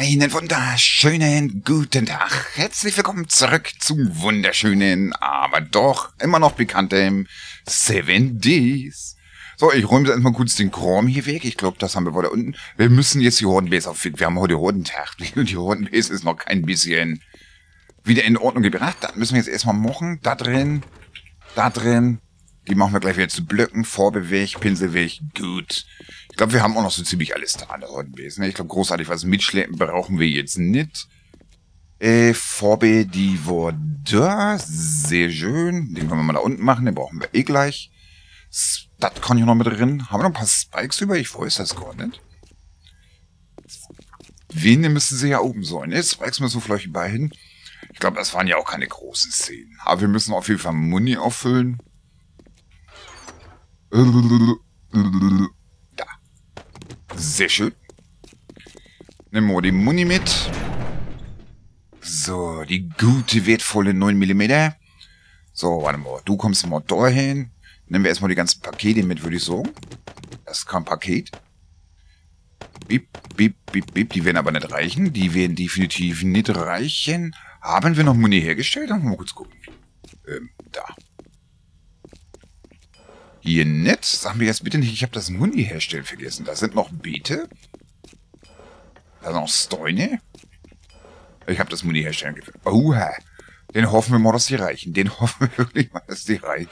Einen wunderschönen guten Tag. Herzlich willkommen zurück zum wunderschönen, aber doch immer noch bekanntem Seven Days. So, ich räume jetzt mal kurz den Chrom hier weg. Ich glaube, das haben wir weiter unten. Wir müssen jetzt die Hordenbase auf. Wir haben heute Hordentag. Die Hordenbase ist noch kein bisschen wieder in Ordnung gebracht. Das müssen wir jetzt erstmal machen. Da drin, da drin. Die machen wir gleich wieder zu Blöcken. Vorbeweg, Pinselweg. Gut glaube, wir haben auch noch so ziemlich alles da an der Hordenbase. Ne? Ich glaube, großartig was mitschleppen brauchen wir jetzt nicht. Äh, Vorbe, die war da. Sehr schön. Den können wir mal da unten machen. Den brauchen wir eh gleich. Das kann ich noch mit drin. Haben wir noch ein paar Spikes über? Ich weiß das gar nicht. Wene müssen sie ja oben sein. Ne? Spikes müssen wir vielleicht bei hin. Ich glaube, das waren ja auch keine großen Szenen. Aber wir müssen auf jeden Fall Muni auffüllen. Sehr schön. Nehmen wir die Muni mit. So, die gute, wertvolle 9 mm. So, warte mal. Du kommst mal dahin. Nehmen wir erstmal die ganzen Pakete mit, würde ich sagen. Das ist kein Paket. Bip, bip, bip, bip. Die werden aber nicht reichen. Die werden definitiv nicht reichen. Haben wir noch Muni hergestellt? Dann mal kurz gucken. Ähm, da. Hier nett. Sag mir jetzt bitte nicht, ich habe das Muni herstellen vergessen. Da sind noch Beete. Da sind noch Steine. Ich habe das Muni herstellen vergessen. Oha. Den hoffen wir mal, dass die reichen. Den hoffen wir wirklich mal, dass die reichen.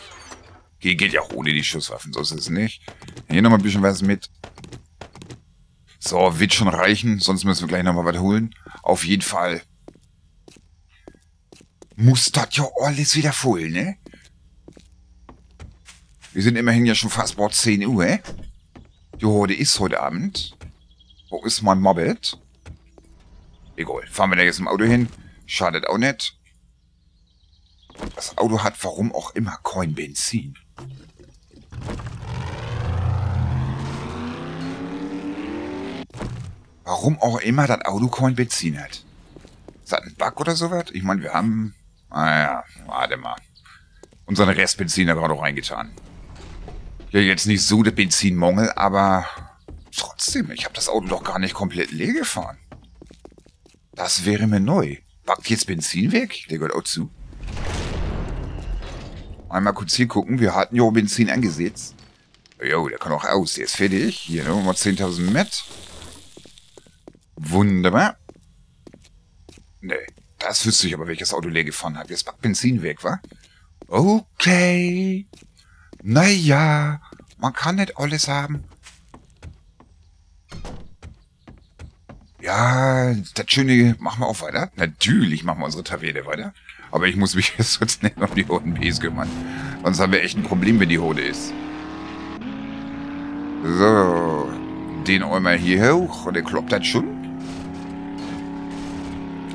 Ge geht ja auch ohne die Schusswaffen, so ist es nicht. Hier nochmal ein bisschen was mit. So, wird schon reichen, sonst müssen wir gleich nochmal was holen. Auf jeden Fall muss das ja alles wieder voll, ne? Wir sind immerhin ja schon fast vor 10 Uhr. Die Horde ist heute Abend. Wo ist mein Moped? Egal. Fahren wir da jetzt im Auto hin. Schadet auch nicht. Das Auto hat warum auch immer kein Benzin. Warum auch immer das Auto kein Benzin hat. Ist das ein Bug oder sowas? Ich meine, wir haben... Naja, warte mal. Unseren Restbenzin da gerade reingetan. Ja, jetzt nicht so der Benzinmangel, aber trotzdem, ich habe das Auto doch gar nicht komplett leer gefahren. Das wäre mir neu. Packt jetzt Benzin weg? Der gehört auch zu. Einmal kurz hier gucken. Wir hatten ja Benzin angesetzt. Jo, der kann auch aus. Der ist fertig. Hier nehmen wir mal 10.000 mit. Wunderbar. Nee, das wüsste ich aber, welches Auto leer gefahren hat. Jetzt packt Benzin weg, wa? Okay. Naja, man kann nicht alles haben. Ja, das Schöne, machen wir auch weiter. Natürlich machen wir unsere Taverne weiter. Aber ich muss mich jetzt sonst nicht um die Hoden Bs kümmern. Sonst haben wir echt ein Problem, wenn die Hode ist. So, den einmal hier hoch und der kloppt das schon.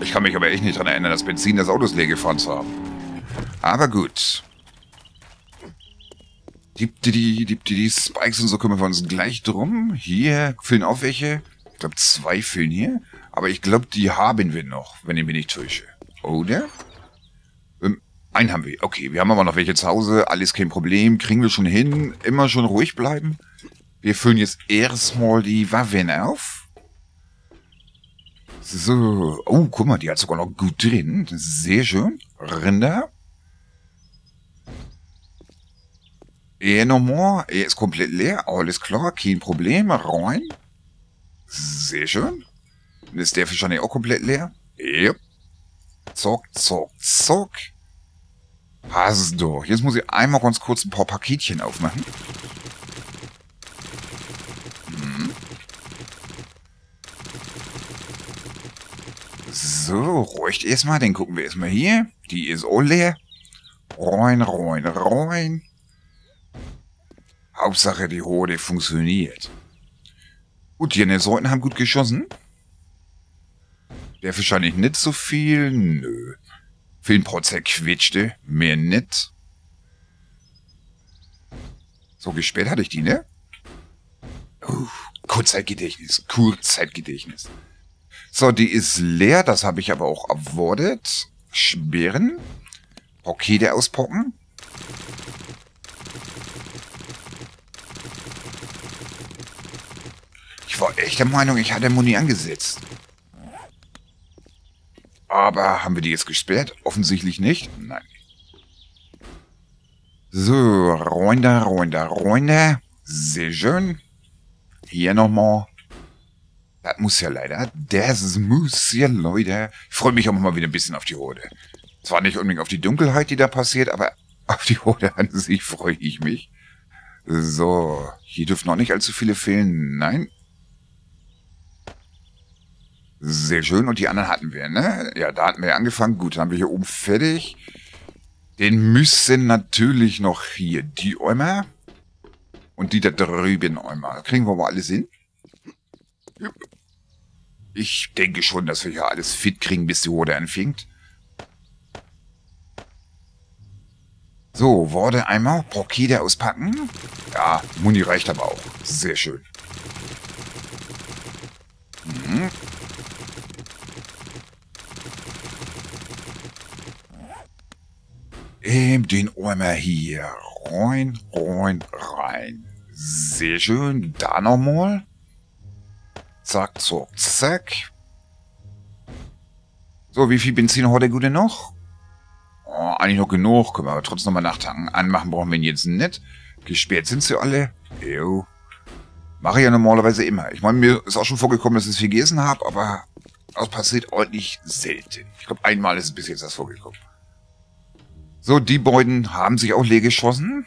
Ich kann mich aber echt nicht daran erinnern, das Benzin des Autos leer gefahren zu haben. Aber gut. Die, die, die, die, Spikes und so kümmern wir uns gleich drum. Hier fehlen auch welche. Ich glaube, zwei fehlen hier. Aber ich glaube, die haben wir noch, wenn ich mich nicht täusche. Oder? Ähm, einen haben wir. Okay, wir haben aber noch welche zu Hause. Alles kein Problem. Kriegen wir schon hin. Immer schon ruhig bleiben. Wir füllen jetzt erstmal die Waffen auf. So. Oh, guck mal, die hat sogar noch gut drin. Sehr schön. Rinder. Er nochmal. Er ist komplett leer. Alles klar, kein Problem. Rein. Sehr schön. Ist der Fisch auch komplett leer. Yep. Zock, zock, zock. Passt doch. Jetzt muss ich einmal ganz kurz ein paar Paketchen aufmachen. Hm. So, räucht erstmal. Den gucken wir erstmal hier. Die ist auch leer. Rein, rein, rein. Hauptsache, die Horde funktioniert. Gut, die Nesäuten haben gut geschossen. Der wahrscheinlich nicht so viel. Nö. Paar zerquetschte. Mehr nicht. So, spät hatte ich die, ne? Uh, Kurzzeitgedächtnis. Kurzzeitgedächtnis. So, die ist leer. Das habe ich aber auch erwartet. Sperren. Pakete auspocken. war echt der Meinung, ich hatte Muni angesetzt. Aber haben wir die jetzt gesperrt? Offensichtlich nicht. Nein. So, runter, runter, runter. Sehr schön. Hier nochmal. Das muss ja leider. Das muss ja, Leute. Ich freue mich auch mal wieder ein bisschen auf die Horde. Zwar nicht unbedingt auf die Dunkelheit, die da passiert, aber auf die Horde an sich freue ich mich. So, hier dürfen noch nicht allzu viele fehlen. Nein. Sehr schön. Und die anderen hatten wir, ne? Ja, da hatten wir angefangen. Gut, dann haben wir hier oben fertig. Den müssen natürlich noch hier die Äumer. Und die da drüben Äumer. Kriegen wir mal alles hin? Ich denke schon, dass wir hier alles fit kriegen, bis die Horde anfängt. So, Worte einmal. Brokide auspacken. Ja, Muni reicht aber auch. Sehr schön. Mhm. Eben den Eimer hier. Rein, rein, rein. Sehr schön. Da nochmal. Zack, zack, zack. So, wie viel Benzin hat der Gute noch? Oh, eigentlich noch genug. Können wir aber trotzdem nochmal nachtanken. Anmachen brauchen wir ihn jetzt nicht. Gesperrt sind sie alle. Jo. Mache ich ja normalerweise immer. Ich meine, mir ist auch schon vorgekommen, dass ich es vergessen habe, aber das passiert ordentlich selten. Ich glaube, einmal ist es bis jetzt das vorgekommen. So, die beiden haben sich auch leer geschossen.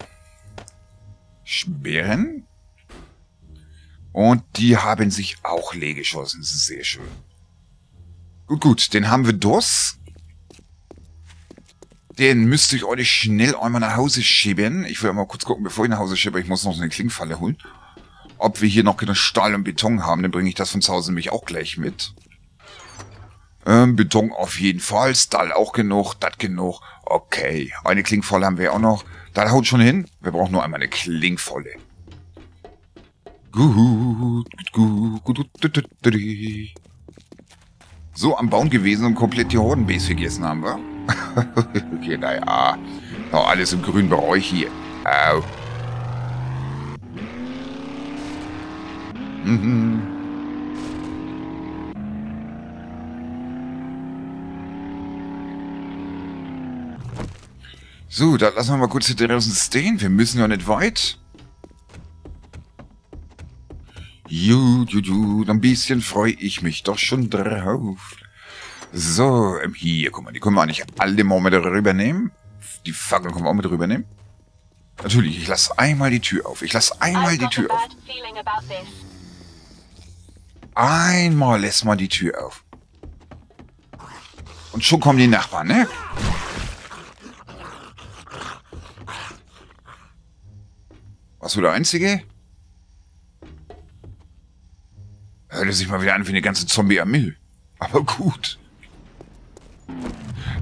Sperren. Und die haben sich auch leer geschossen. Das ist sehr schön. Gut, gut. Den haben wir DOS. Den müsste ich euch schnell einmal nach Hause schieben. Ich will mal kurz gucken, bevor ich nach Hause schiebe. Ich muss noch so eine Klingfalle holen. Ob wir hier noch genug Stahl und Beton haben, dann bringe ich das von zu Hause nämlich auch gleich mit. Ähm, Beton auf jeden Fall. Stahl auch genug. Das genug. Okay. Eine Klingvolle haben wir auch noch. Das haut schon hin. Wir brauchen nur einmal eine Klingvolle. Gut, gut, gut, gut. So am Bauen gewesen und komplett die Hordenbase vergessen haben wir. okay, naja. Noch alles im grünen Bereich hier. Au. Mhm. So, da lassen wir mal kurz hier draußen stehen. Wir müssen ja nicht weit. Gut, gut, gut. Ein bisschen freue ich mich doch schon drauf. So, ähm, hier, guck mal, die können wir eigentlich alle mal mit rübernehmen. Die Fackeln können wir auch mit rübernehmen. Natürlich, ich lasse einmal die Tür auf. Ich lasse einmal die Tür auf. Einmal lässt man die Tür auf. Und schon kommen die Nachbarn, ne? Warst du der Einzige? Hörte sich mal wieder an wie eine ganze Zombie-Armee. Aber gut.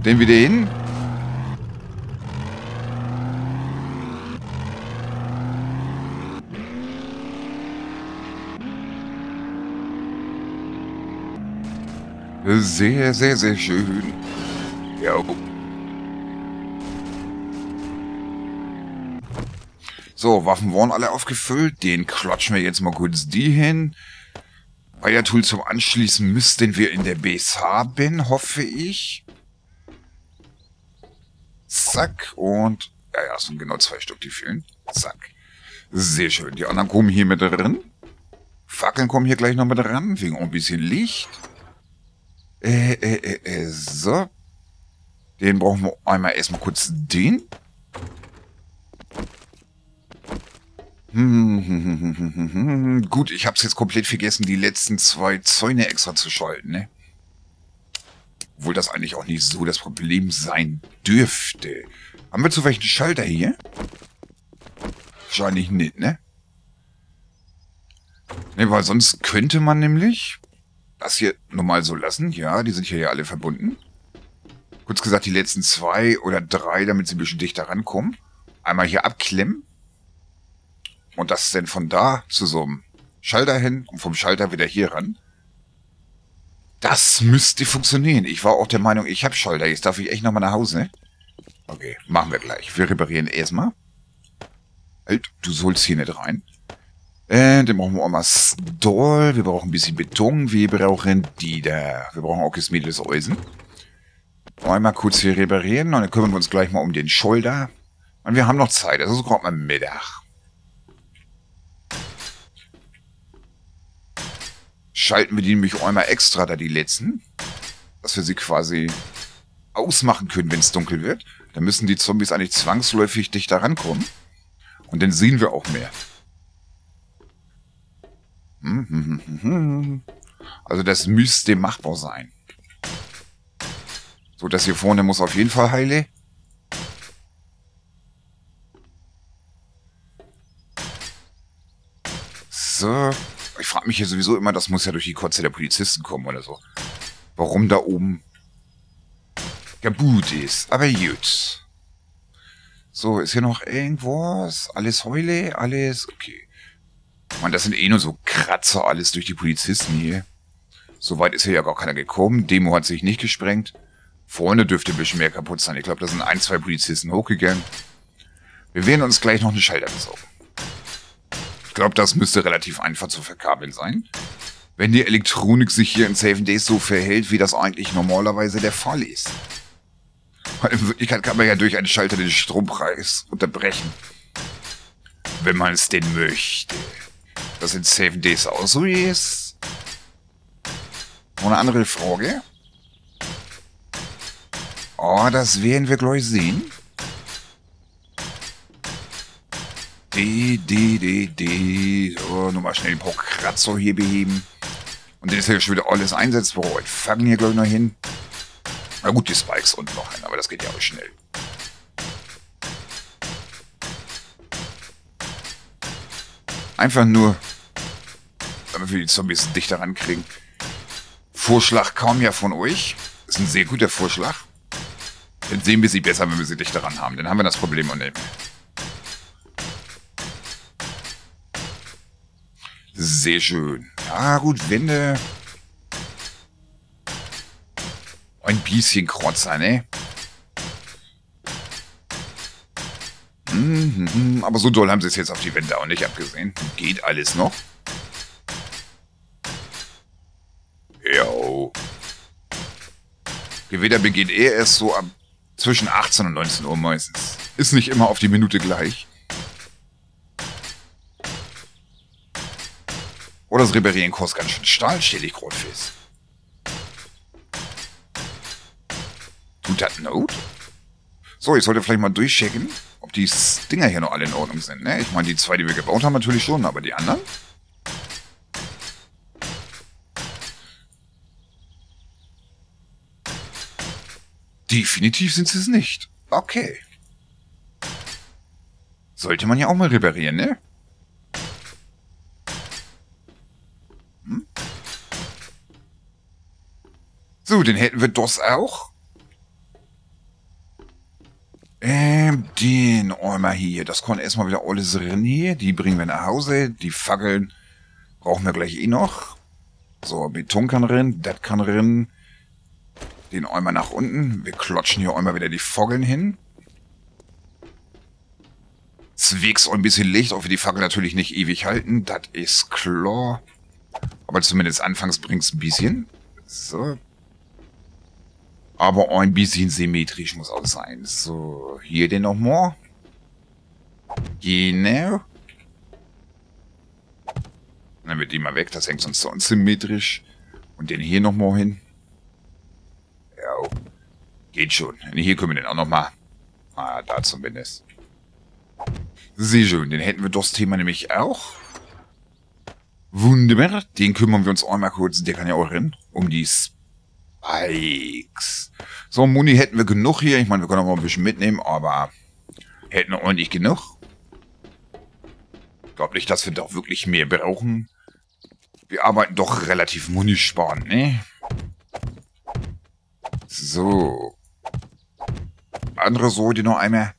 Den wieder hin. Sehr, sehr, sehr schön. Ja. So, Waffen wurden alle aufgefüllt. Den klatschen wir jetzt mal kurz die hin. Fire-Tool zum Anschließen müssten wir in der Base haben, hoffe ich. Zack. Und, ja, ja, es sind genau zwei Stück, die fehlen. Zack. Sehr schön. Die anderen kommen hier mit drin. Fackeln kommen hier gleich noch mit dran, wegen ein bisschen Licht. Äh, äh, äh, äh, so. Den brauchen wir einmal erstmal kurz den. Hm, hm, hm, Gut, ich habe es jetzt komplett vergessen, die letzten zwei Zäune extra zu schalten, ne? Obwohl das eigentlich auch nicht so das Problem sein dürfte. Haben wir zufällig einen Schalter hier? Wahrscheinlich nicht, ne? Ne, weil sonst könnte man nämlich das hier normal so lassen. Ja, die sind hier ja alle verbunden. Kurz gesagt, die letzten zwei oder drei, damit sie ein bisschen dichter rankommen. Einmal hier abklemmen. Und das denn von da zu so einem Schalter hin und vom Schalter wieder hier ran. Das müsste funktionieren. Ich war auch der Meinung, ich habe Schalter. Jetzt darf ich echt nochmal nach Hause. Okay, machen wir gleich. Wir reparieren erstmal. Halt, du sollst hier nicht rein. Äh, dann brauchen wir auch mal Stall. Wir brauchen ein bisschen Beton. Wir brauchen die da. Wir brauchen auch geschmiedetes Eisen. Einmal kurz hier reparieren und dann kümmern wir uns gleich mal um den Schulter. Und wir haben noch Zeit, ist gerade mal Mittag. Schalten wir die nämlich einmal extra da, die letzten. Dass wir sie quasi ausmachen können, wenn es dunkel wird. Dann müssen die Zombies eigentlich zwangsläufig dichter rankommen. Und dann sehen wir auch mehr. Hm, hm, hm, also das müsste machbar sein. So, das hier vorne muss auf jeden Fall heile. So. Ich frage mich hier sowieso immer, das muss ja durch die Kotze der Polizisten kommen oder so. Warum da oben kaputt ist. Aber gut. So, ist hier noch irgendwas? Alles Heule? Alles? Okay. Man, das sind eh nur so Kratzer, alles durch die Polizisten hier. Soweit ist hier ja gar keiner gekommen. Demo hat sich nicht gesprengt. Vorne dürfte ein bisschen mehr kaputt sein. Ich glaube, da sind ein, zwei Polizisten hochgegangen. Wir werden uns gleich noch eine Schalter besorgen. Ich glaube, das müsste relativ einfach zu verkabeln sein. Wenn die Elektronik sich hier in Seven Days so verhält, wie das eigentlich normalerweise der Fall ist. Weil in Wirklichkeit kann man ja durch einen Schalter den Strompreis unterbrechen. Wenn man es denn möchte. Das in Seven Days auch so ist. Noch eine andere Frage? Oh, das werden wir gleich sehen. D, D, D, D. So, nur mal schnell den paar Kratzer hier beheben. Und dann ist ja schon wieder alles einsetzbar. Wir fangen hier gleich noch hin. Na gut, die Spikes unten noch ein, aber das geht ja auch schnell. Einfach nur, damit wir die Zombies dichter rankriegen. Vorschlag kaum ja von euch. Das ist ein sehr guter Vorschlag. Dann sehen wir sie besser, wenn wir sie dicht daran haben. Dann haben wir das Problem auch mehr. Sehr schön. Ja, gut, Wände. Ein bisschen Krotzer, ne? Mhm, aber so doll haben sie es jetzt auf die Wände auch nicht abgesehen. Geht alles noch. Jo. Gewitter beginnt eh erst so ab zwischen 18 und 19 Uhr meistens. Ist nicht immer auf die Minute gleich. Oder das Reparieren kostet ganz schön Stahl, stelle ich gerade fest. Tut das Not? So, ich sollte vielleicht mal durchchecken, ob die Stinger hier noch alle in Ordnung sind. Ne? Ich meine, die zwei, die wir gebaut haben, natürlich schon, aber die anderen? Definitiv sind sie es nicht. Okay. Sollte man ja auch mal reparieren, ne? Dann hätten wir das auch. Ähm, den einmal hier. Das kommt erstmal wieder alles drin hier. Die bringen wir nach Hause. Die Fackeln brauchen wir gleich eh noch. So, Beton kann rein, das kann rein den einmal nach unten. Wir klotschen hier einmal wieder die Foggeln hin. Zwegs ein bisschen Licht, auch wir die Fackel natürlich nicht ewig halten. Das ist klar. Aber zumindest anfangs bringt es ein bisschen. So. Aber ein bisschen symmetrisch muss auch sein. So, hier den nochmal. Genau. Dann wird die mal weg, das hängt sonst so unsymmetrisch. Und den hier nochmal hin. Geht schon. Hier können wir den auch nochmal. Ah, da zumindest. Sehr schön. Den hätten wir das Thema nämlich auch. Wunderbar. Den kümmern wir uns auch mal kurz. Der kann ja auch rennen. Um die Spikes. So, Muni hätten wir genug hier. Ich meine, wir können auch mal ein bisschen mitnehmen, aber hätten ordentlich genug. Ich glaube nicht, dass wir doch wirklich mehr brauchen. Wir arbeiten doch relativ munisparend, ne? So andere Säule noch einmal.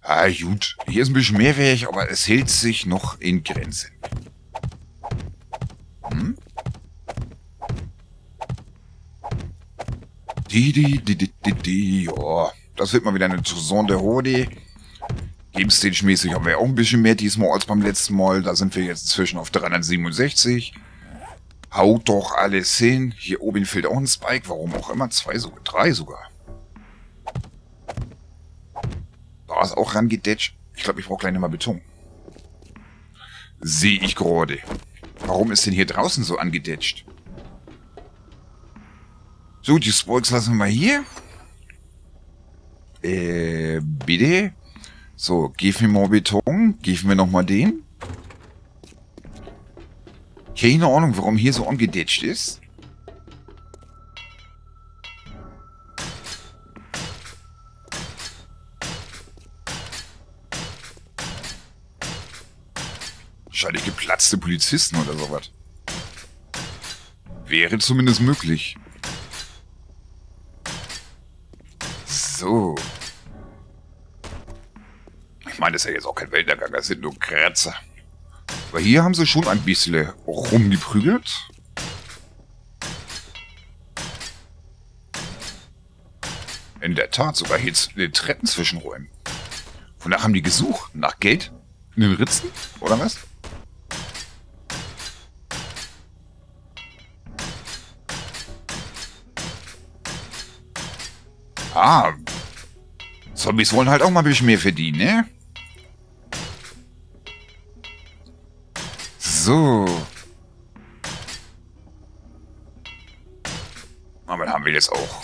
Ah, gut. Hier ist ein bisschen mehr weg, aber es hält sich noch in Grenzen. Hm? Die, die, die, die, die, die, ja. Das wird mal wieder eine Sonde Hode. Game Stage-mäßig haben wir auch ein bisschen mehr diesmal als beim letzten Mal. Da sind wir jetzt zwischen auf 367. Haut doch alles hin. Hier oben fehlt auch ein Spike. Warum auch immer. Zwei sogar. Drei sogar. Da ist auch rangedetscht. Ich glaube, ich brauche gleich nochmal Beton. Sehe ich gerade. Warum ist denn hier draußen so angedetscht? So, die Spikes lassen wir mal hier. Äh, bitte? So, gib mir mal Beton. Gib mir nochmal den. Keine Ahnung, warum hier so angedetscht ist. Geplatzte Polizisten oder sowas. Wäre zumindest möglich. So. Ich meine, das ist ja jetzt auch kein Weltuntergang, das sind nur Kratzer. Aber hier haben sie schon ein bisschen rumgeprügelt. In der Tat, sogar hier den Treppen zwischenräumen. Wonach haben die gesucht? Nach Geld? In den Ritzen? Oder was? Ah. Zombies wollen halt auch mal ein bisschen mehr verdienen, ne? So. Aber haben wir jetzt auch.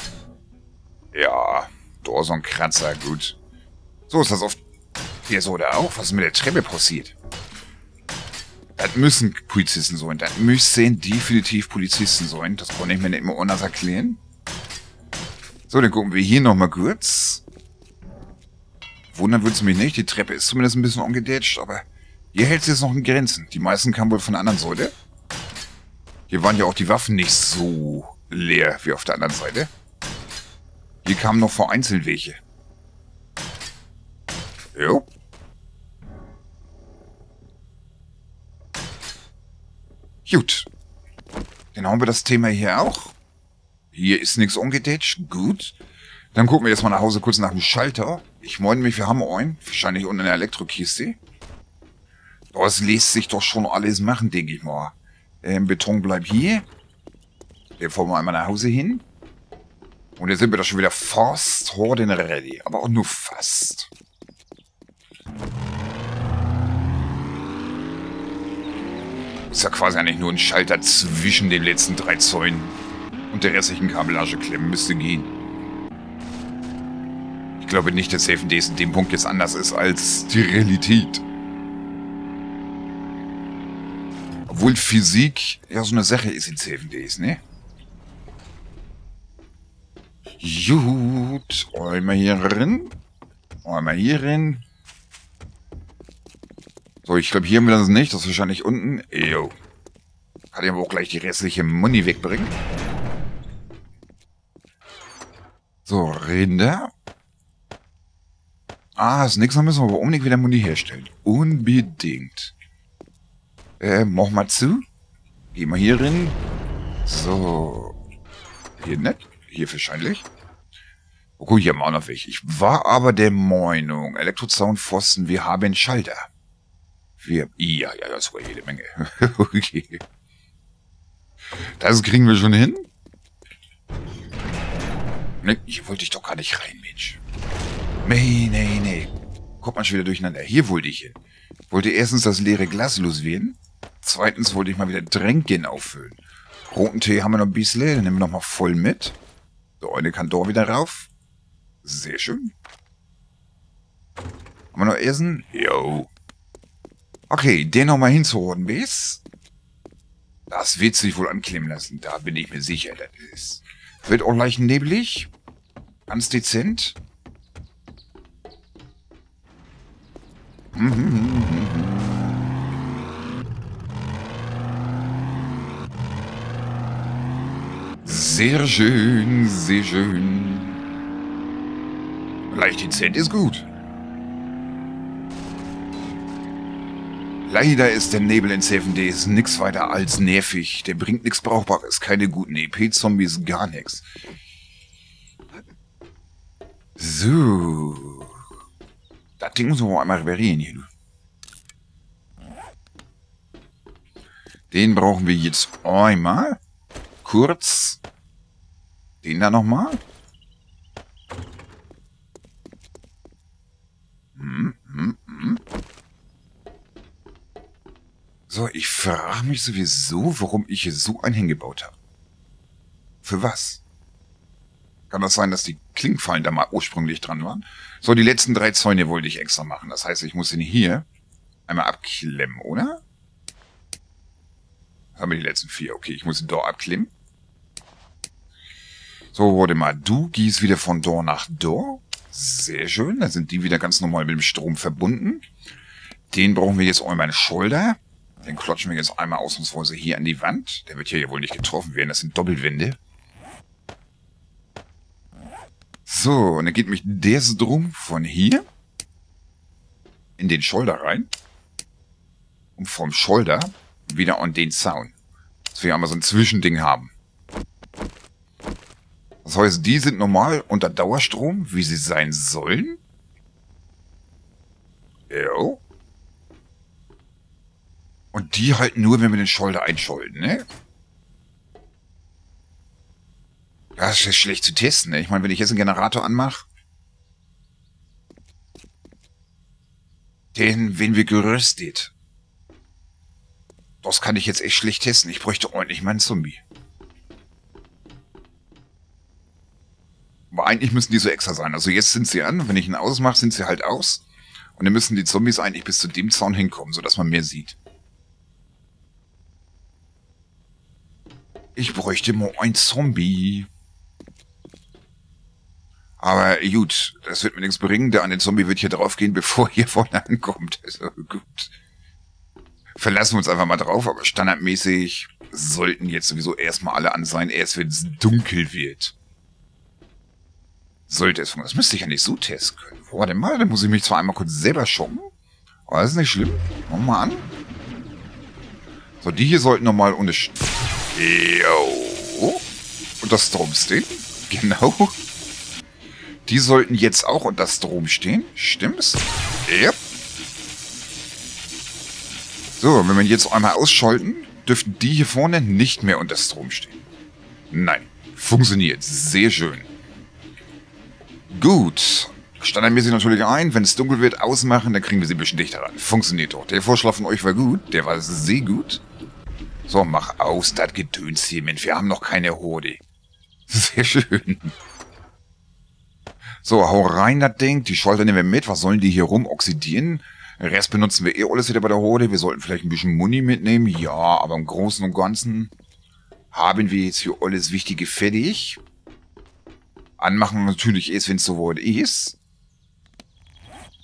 Ja, da so ein Kratzer, gut. So ist das auf der so oder auch. Was ist mit der Treppe passiert? Das müssen Polizisten sein. Das müssen definitiv Polizisten sein. Das kann ich mir nicht mehr anders erklären. So, dann gucken wir hier nochmal kurz. Wundern würde es mich nicht. Die Treppe ist zumindest ein bisschen angedetscht, aber hier hält es jetzt noch in Grenzen. Die meisten kamen wohl von der anderen Seite. Hier waren ja auch die Waffen nicht so leer wie auf der anderen Seite. Hier kamen noch vereinzelt welche. Jo. Gut. Dann haben wir das Thema hier auch. Hier ist nichts ungedetscht. Gut. Dann gucken wir jetzt mal nach Hause kurz nach dem Schalter. Ich meine mich, wir haben einen. Wahrscheinlich unten in der Elektrokiste. Das lässt sich doch schon alles machen, denke ich mal. Ähm, Beton bleibt hier. Den fahren wir einmal nach Hause hin. Und jetzt sind wir doch schon wieder fast Horden ready. Aber auch nur fast. Ist ja quasi eigentlich nur ein Schalter zwischen den letzten drei Zäunen. Und der restlichen Kabellage klemmen müsste gehen. Ich glaube nicht, dass Safe Days in dem Punkt jetzt anders ist als die Realität. Obwohl Physik ja so eine Sache ist in Seven Days, ne? Gut, einmal hier rein. Einmal hier rein. So, ich glaube, hier haben wir das nicht. Das ist wahrscheinlich unten. Jo. Kann ich aber auch gleich die restliche Money wegbringen. So, Rinder. Ah, das nächste Mal müssen wir aber unbedingt wieder Muni herstellen. Unbedingt. Äh, mach mal zu. Geh mal hier rein. So. Hier nicht. Hier wahrscheinlich. Oh gut, hier haben wir auch noch welche. Ich war aber der Meinung, Elektrozaunpfosten, wir haben Schalter. Wir, ja, ja, das war jede Menge. okay. Das kriegen wir schon hin. Ne, hier wollte ich doch gar nicht rein, Mensch. Nee, nee, nee. Kommt man schon wieder durcheinander. Hier wollte ich hin. Wollte erstens das leere Glas loswerden. Zweitens wollte ich mal wieder Tränken auffüllen. Roten Tee haben wir noch ein bisschen, den nehmen wir noch mal voll mit. So, eine kann da wieder rauf. Sehr schön. Haben wir noch Essen? Jo. Okay, den noch mal hinzuholen, bis. Das wird sich wohl anklemmen lassen. Da bin ich mir sicher, das ist. Wird auch leicht neblig. Ganz dezent. Sehr schön, sehr schön. Leicht dezent ist gut. Leider ist der Nebel in Seven Days nix weiter als nervig. Der bringt nichts Brauchbares, keine guten EP-Zombies, gar nichts. So. Das Ding müssen wir einmal reparieren hier. Den brauchen wir jetzt einmal. Kurz. Den da nochmal. Hm, hm, hm. So, ich frage mich sowieso, warum ich hier so einen hingebaut habe. Für was? Kann das sein, dass die Klingfallen da mal ursprünglich dran waren? So, die letzten drei Zäune wollte ich extra machen. Das heißt, ich muss ihn hier einmal abklemmen, oder? Haben wir die letzten vier. Okay, ich muss ihn da abklemmen. So, warte mal. Du gehst wieder von da nach da. Sehr schön. Dann sind die wieder ganz normal mit dem Strom verbunden. Den brauchen wir jetzt einmal eine Schulter. Den klotschen wir jetzt einmal ausnahmsweise hier an die Wand. Der wird hier ja wohl nicht getroffen werden. Das sind Doppelwände. So, und dann geht mich der Strom von hier in den Scholder rein. Und vom Scholder wieder an den Zaun. Dass wir einmal so ein Zwischending haben. Das heißt, die sind normal unter Dauerstrom, wie sie sein sollen. Jo. Und die halt nur, wenn wir den Scholder einschalten, ne? Das ist schlecht zu testen, ne? Ich meine, wenn ich jetzt einen Generator anmache, den, wenn wir gerüstet. Das kann ich jetzt echt schlecht testen. Ich bräuchte ordentlich meinen Zombie. Aber eigentlich müssen die so extra sein. Also jetzt sind sie an. Wenn ich ihn ausmache, sind sie halt aus. Und dann müssen die Zombies eigentlich bis zu dem Zaun hinkommen, sodass man mehr sieht. Ich bräuchte mal ein Zombie. Aber gut, das wird mir nichts bringen. Der an den Zombie wird hier draufgehen, bevor hier vorne ankommt. Also gut. Verlassen wir uns einfach mal drauf, aber standardmäßig sollten jetzt sowieso erstmal alle an sein, erst wenn es dunkel wird. Sollte es funktionieren. Das müsste ich ja nicht so testen können. Warte mal, dann muss ich mich zwar einmal kurz selber schocken. Aber das ist nicht schlimm. Machen wir mal an. So, die hier sollten nochmal unter... Jo. Und das Strom stehen. Genau. Die sollten jetzt auch unter Strom stehen. Stimmt's? Yep. So, wenn wir jetzt einmal ausschalten, dürften die hier vorne nicht mehr unter Strom stehen. Nein. Funktioniert. Sehr schön. Gut. Standardmäßig natürlich ein, wenn es dunkel wird, ausmachen, dann kriegen wir sie ein bisschen dichter ran. Funktioniert doch. Der Vorschlag von euch war gut, der war sehr gut. So, mach aus, das Gedöns hier, Mensch, wir haben noch keine Horde. Sehr schön. So, hau rein das Ding, die Schalter nehmen wir mit, was sollen die hier rum oxidieren? Den Rest benutzen wir eh alles wieder bei der Horde, wir sollten vielleicht ein bisschen Muni mitnehmen, ja, aber im Großen und Ganzen haben wir jetzt hier alles Wichtige fertig. Anmachen natürlich erst, wenn es soweit ist.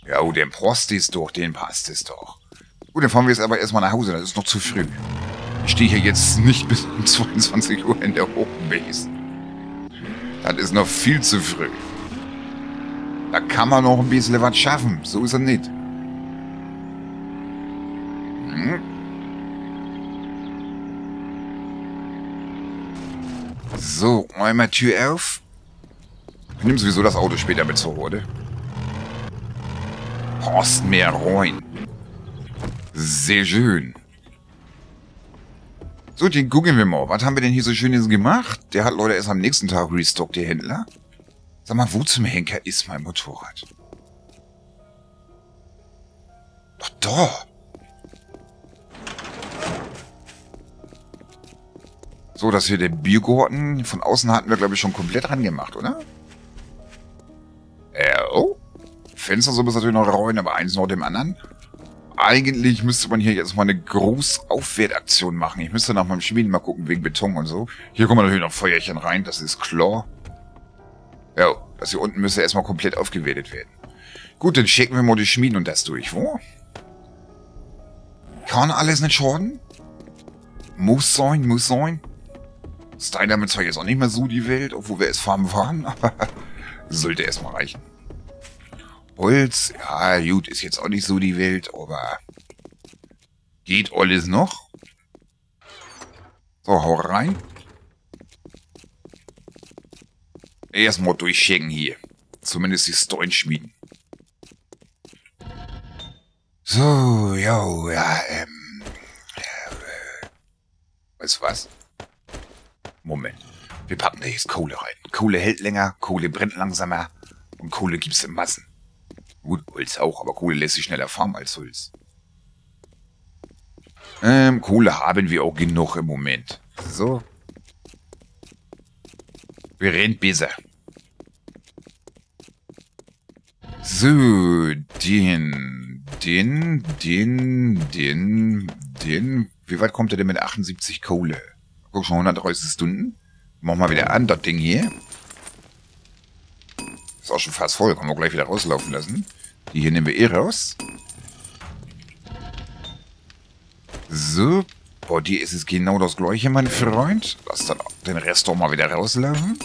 Ja, oh, den Prost ist doch, den passt es doch. Gut, dann fahren wir jetzt aber erstmal nach Hause, das ist noch zu früh. Ich stehe hier jetzt nicht bis um 22 Uhr in der Hochbase. Das ist noch viel zu früh. Da kann man noch ein bisschen was schaffen, so ist er nicht. Hm. So, einmal Tür auf. Ich nehme sowieso das Auto später mit zur Horde. Horst mehr. Sehr schön. So, den gucken wir mal. Was haben wir denn hier so Schönes gemacht? Der hat Leute erst am nächsten Tag restockt, der Händler. Sag mal, wo zum Henker ist mein Motorrad? Doch da. So, das hier der Biergarten. Von außen hatten wir, glaube ich, schon komplett rangemacht, oder? Äh, oh. Fenster so muss natürlich noch rein, aber eins nach dem anderen. Eigentlich müsste man hier jetzt mal eine Großaufwertaktion machen. Ich müsste nach meinem Schmieden mal gucken, wegen Beton und so. Hier kommen natürlich noch Feuerchen rein, das ist klar. Ja, das hier unten müsste erstmal komplett aufgewertet werden. Gut, dann checken wir mal die Schmieden und das durch. Wo? Kann alles nicht schaden? Muss sein, muss sein. Stein damit zwar jetzt auch nicht mehr so die Welt, obwohl wir es farmen waren, aber sollte erstmal reichen. Holz, ja gut, ist jetzt auch nicht so die Welt, aber geht alles noch. So, hau rein. Erstmal durchchecken hier. Zumindest die Stoin schmieden. So, jo, ja, ähm. Weißt du was? Moment. Wir packen da jetzt Kohle rein. Kohle hält länger, Kohle brennt langsamer und Kohle gibt's in Massen. Gut, Holz auch, aber Kohle lässt sich schneller farmen als Holz. Ähm, Kohle haben wir auch genug im Moment. So. Wir rennt besser. So, den, den, den, den, den. Wie weit kommt er denn mit 78 Kohle? Guck schon, 130 Stunden. Machen wir wieder an, das Ding hier. Ist auch schon fast voll. Können wir gleich wieder rauslaufen lassen. Die hier nehmen wir eh raus. So. Bei dir ist es genau das gleiche, mein Freund. Lass dann den Rest doch mal wieder rauslaufen.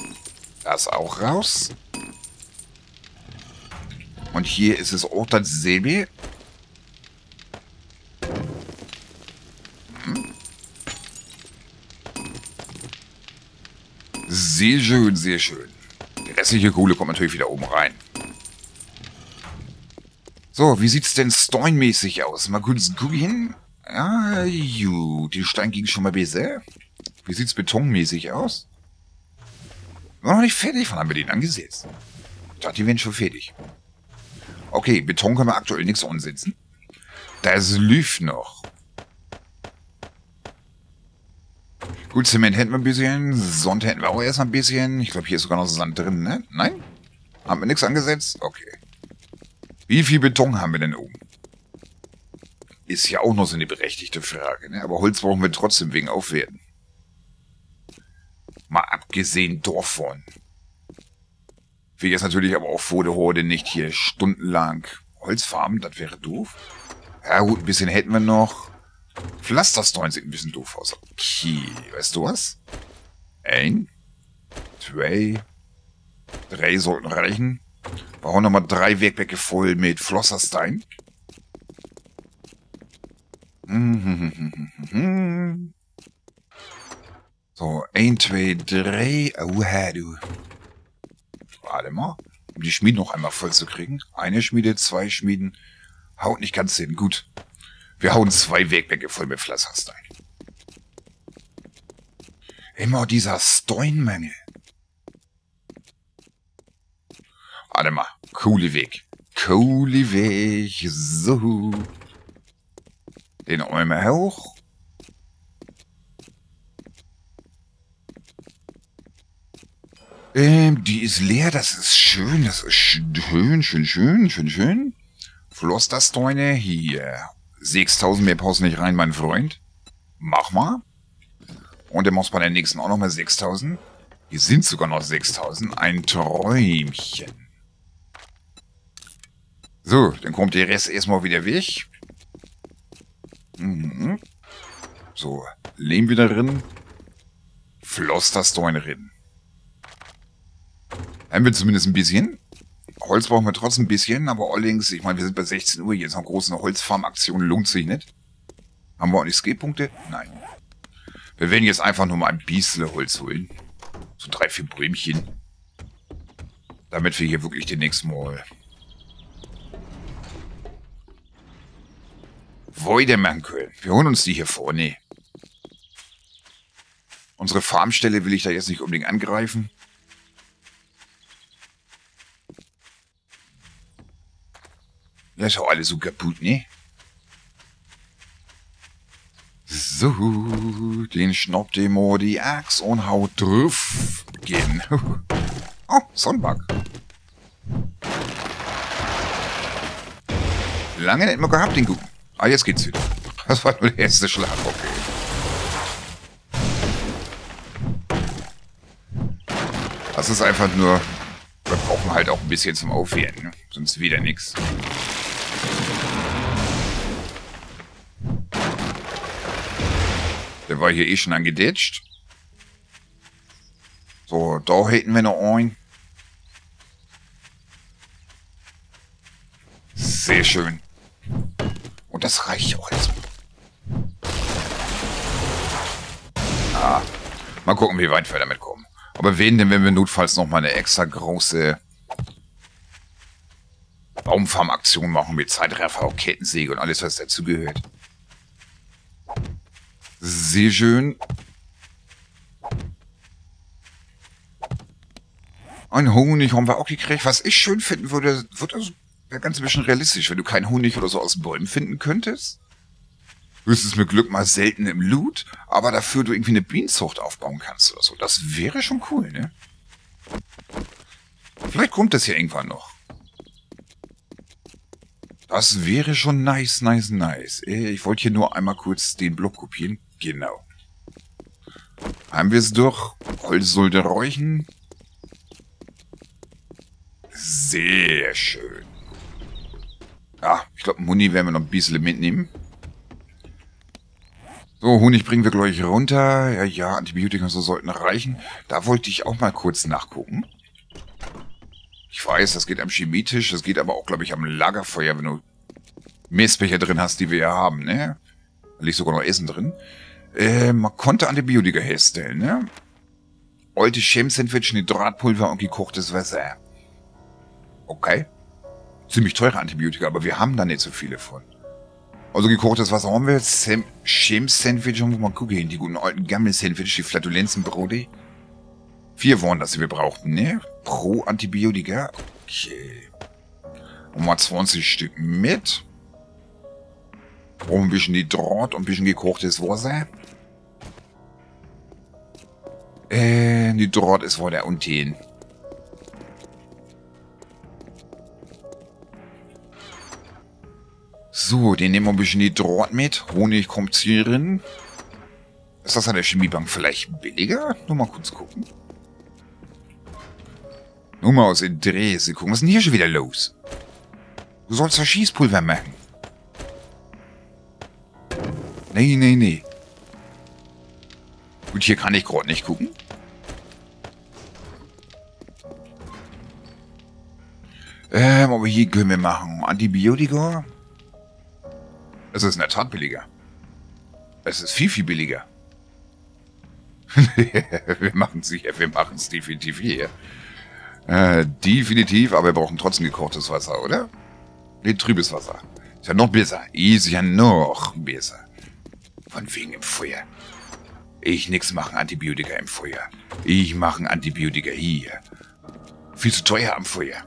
Das auch raus. Und hier ist es auch dasselbe. Sehr schön, sehr schön. Die restliche Kohle kommt natürlich wieder oben rein. So, wie sieht's denn Stoin-mäßig aus? Mal kurz gucken. Ja, gut. Die Stein ging schon mal besser. Wie sieht's betonmäßig aus? War noch nicht fertig, wann haben wir den angesetzt? Ich dachte, die wären schon fertig. Okay, Beton können wir aktuell nichts ansetzen. Das läuft noch. Gut, Zement hätten wir ein bisschen. Sand hätten wir auch erst ein bisschen. Ich glaube, hier ist sogar noch Sand drin, ne? Nein? Haben wir nichts angesetzt? Okay. Wie viel Beton haben wir denn oben? Ist ja auch noch so eine berechtigte Frage, ne? Aber Holz brauchen wir trotzdem wegen Aufwerten. Mal abgesehen davon. Will jetzt natürlich aber auch vor der Horde nicht hier stundenlang Holz farmen, das wäre doof. Ja gut, ein bisschen hätten wir noch. Pflasterstein sieht ein bisschen doof aus. Okay, weißt du was? Ein, zwei, drei sollten reichen. Wir hauen nochmal drei Werkbäcke voll mit Flosserstein. So, ein, zwei, drei. Oha, du. Warte mal. Um die Schmiede noch einmal voll zu kriegen. Eine Schmiede, zwei Schmieden. Haut nicht ganz hin. Gut. Wir hauen zwei Wegbänke voll mit Pflasterstein. Immer dieser Steinmangel. Warte mal. Coole Weg. Coole Weg. So. Den einmal hoch. Ähm, die ist leer, das ist schön, das ist schön, schön, schön, schön, schön. Floss hier. 6000 mehr brauchst nicht rein, mein Freund. Mach mal. Und dann machst bei der nächsten auch nochmal 6000. Hier sind sogar noch 6000. Ein Träumchen. So, dann kommt der Rest erstmal wieder weg. Mhm. So, Lehm wieder drin. Steine drin. Haben wir zumindest ein bisschen. Holz brauchen wir trotzdem ein bisschen, aber allerdings, ich meine, wir sind bei 16 Uhr, jetzt noch große Holzfarmaktion lohnt sich nicht. Haben wir auch nicht Skillpunkte? Nein. Wir werden jetzt einfach nur mal ein bisschen Holz holen. So drei, vier Bäumchen. Damit wir hier wirklich den nächsten Mal weitermachen können. Wir holen uns die hier vorne. Unsere Farmstelle will ich da jetzt nicht unbedingt angreifen. Das ist auch alles so kaputt, ne? So, den schnappt dem die Axt und haut drauf. Gehen. Oh, Sonnenbank. Lange nicht mehr gehabt, den Guten. Ah, jetzt geht's wieder. Das war nur der erste Schlag, okay. Das ist einfach nur... Wir brauchen halt auch ein bisschen zum Aufwärmen, ne? sonst wieder nichts. Der war hier eh schon angeditscht. So, da hätten wir noch einen. Sehr schön. Und das reicht auch jetzt. Ah, mal gucken, wie weit wir damit kommen. Aber wen denn, wenn wir notfalls nochmal eine extra große Baumfarmaktion machen mit Zeitreffer, Kettensäge und alles, was dazugehört. Sehr schön. Ein Honig haben wir auch gekriegt. Was ich schön finden würde, wird also wäre ganz ein bisschen realistisch, wenn du keinen Honig oder so aus Bäumen finden könntest. Höchstens mit Glück mal selten im Loot, aber dafür du irgendwie eine Bienenzucht aufbauen kannst oder so. Das wäre schon cool, ne? Vielleicht kommt das hier irgendwann noch. Das wäre schon nice, nice, nice. Äh, ich wollte hier nur einmal kurz den Block kopieren. Genau. Haben wir es durch. Holz sollte räuchen. Sehr schön. Ja, ich glaube, Muni werden wir noch ein bisschen mitnehmen. So, Honig bringen wir gleich runter. Ja, ja, Antibiotika so sollten reichen. Da wollte ich auch mal kurz nachgucken. Ich weiß, das geht am Chemietisch, das geht aber auch, glaube ich, am Lagerfeuer, wenn du Messbecher drin hast, die wir ja haben, ne? Da liegt sogar noch Essen drin. Äh, man konnte Antibiotika herstellen, ne? Alte Chem-Sandwich, Nitratpulver und gekochtes Wasser. Okay. Ziemlich teure Antibiotika, aber wir haben da nicht so viele von. Also gekochtes Wasser haben wir. Sam Sandwich. Und mal gucken, die guten alten Gammel-Sandwich, die Flatulenzenbrote. Vier waren das, die wir brauchten, ne? Pro Antibiotika. Okay. Und mal 20 Stück mit. Brauchen ein bisschen die Draht und ein bisschen gekochtes Wasser. Äh, die Draht ist wohl der unten. So, den nehmen wir ein bisschen die Draht mit. Honig kommt hier drin. Ist das an der Chemiebank vielleicht billiger? Nur mal kurz gucken. Nur mal aus Interesse gucken. Was ist denn hier schon wieder los? Du sollst doch Schießpulver machen. Nee, nee, nee. Gut, hier kann ich gerade nicht gucken. Ähm, aber hier können wir machen. Antibiotika. Es ist in der Tat billiger. Es ist viel, viel billiger. wir machen es sicher, wir machen es definitiv hier. Äh, definitiv, aber wir brauchen trotzdem gekochtes Wasser, oder? Nee, trübes Wasser. Ist ja noch besser. Ist ja noch besser. Von wegen im Feuer. Ich nix machen Antibiotika im Feuer. Ich mache Antibiotika hier. Viel zu teuer am Feuer.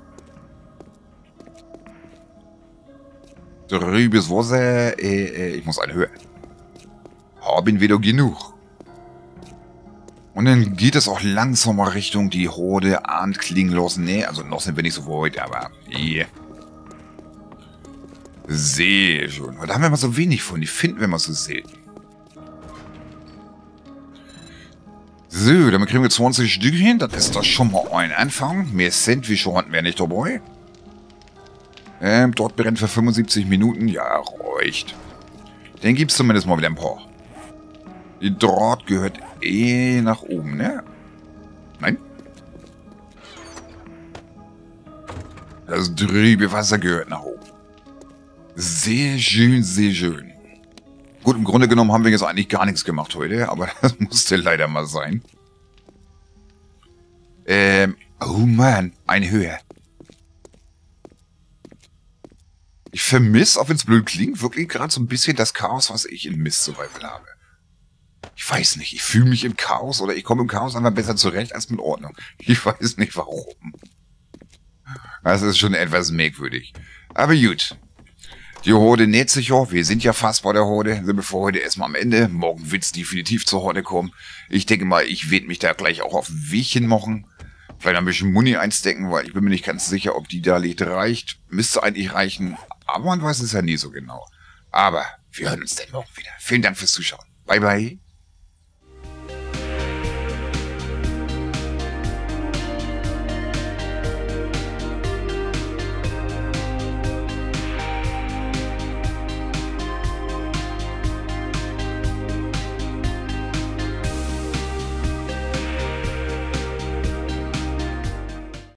Trübes Wasser, äh, äh, ich muss eine höher. Haben wir doch genug. Und dann geht es auch langsam mal Richtung die Horde ahnt klingen lassen. Nee, also noch sind wir nicht so weit, aber yeah. Sehr schön. Da haben wir mal so wenig von. Die finden wir mal so selten. So, damit kriegen wir 20 Stück hin. Das ist doch schon mal ein Anfang. Mehr Sandwich hatten wir nicht dabei. Ähm, dort brennt für 75 Minuten. Ja, reicht. Dann gibt es zumindest mal wieder ein paar. Die Draht gehört eh nach oben, ne? Nein? Das trübe Wasser gehört nach oben. Sehr schön, sehr schön. Gut, im Grunde genommen haben wir jetzt eigentlich gar nichts gemacht heute, aber das musste leider mal sein. Ähm, oh man, eine Höhe. Ich vermisse, auch wenn es blöd klingt, wirklich gerade so ein bisschen das Chaos, was ich in Mist Survival habe. Ich weiß nicht, ich fühle mich im Chaos oder ich komme im Chaos einfach besser zurecht als mit Ordnung. Ich weiß nicht warum. Das ist schon etwas merkwürdig. Aber gut. Die Horde näht sich auch. Wir sind ja fast bei der Horde. Sind wir für heute erstmal am Ende. Morgen wird's definitiv zur Horde kommen. Ich denke mal, ich werde mich da gleich auch auf ein Wegchen machen. Vielleicht ein bisschen Muni einstecken, weil ich bin mir nicht ganz sicher, ob die da liegt reicht. Müsste eigentlich reichen. Aber man weiß es ja nie so genau. Aber wir hören uns dann morgen wieder. Vielen Dank fürs Zuschauen. Bye bye.